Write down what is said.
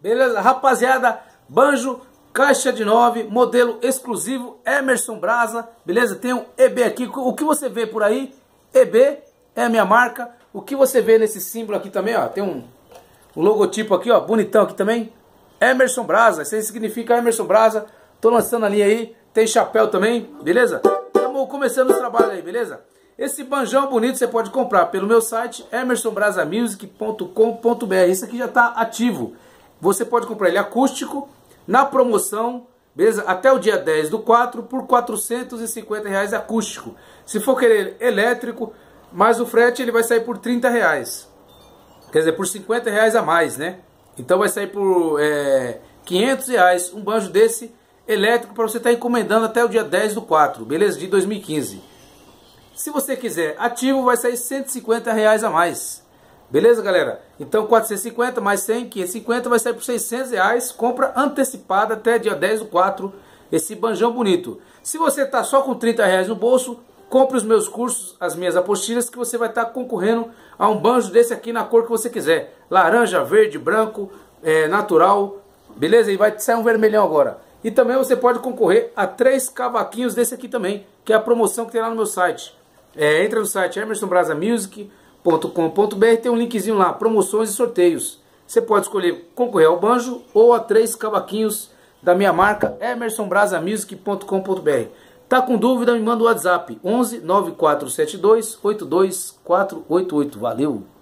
Beleza? Rapaziada, banjo, caixa de 9, modelo exclusivo Emerson Brasa, beleza? Tem um EB aqui, o que você vê por aí, EB é a minha marca. O que você vê nesse símbolo aqui também, ó, tem um, um logotipo aqui, ó, bonitão aqui também. Emerson Brasa, isso aí significa Emerson Brasa. Tô lançando a linha aí, tem chapéu também, beleza? Estamos começando o trabalho aí, beleza? Esse banjão bonito você pode comprar pelo meu site emersonbrasamusic.com.br. Isso aqui já está ativo. Você pode comprar ele acústico, na promoção, beleza? Até o dia 10 do 4 por 450 reais acústico. Se for querer elétrico, mais o frete ele vai sair por 30 reais. Quer dizer, por 50 reais a mais, né? Então vai sair por é, 500 reais um banjo desse elétrico para você estar tá encomendando até o dia 10 do 4, beleza? De 2015. Se você quiser ativo, vai sair 150 reais a mais. Beleza, galera? Então 450 mais 100, 550 vai sair por 600 reais. Compra antecipada até dia 10 do 4. Esse banjão bonito. Se você está só com 30 reais no bolso, compre os meus cursos, as minhas apostilas, que você vai estar tá concorrendo a um banjo desse aqui na cor que você quiser. Laranja, verde, branco, é, natural. Beleza? E vai sair um vermelhão agora. E também você pode concorrer a três cavaquinhos desse aqui também, que é a promoção que tem lá no meu site. É, entra no site emersonbrasamusic.com.br, tem um linkzinho lá, promoções e sorteios. Você pode escolher concorrer ao banjo ou a três cavaquinhos da minha marca emersonbrasamusic.com.br. Tá com dúvida? Me manda o WhatsApp 11 9472 82488. Valeu!